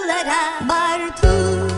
akıllara Bartu